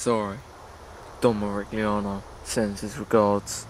Sorry. Don Marigliano sends his regards.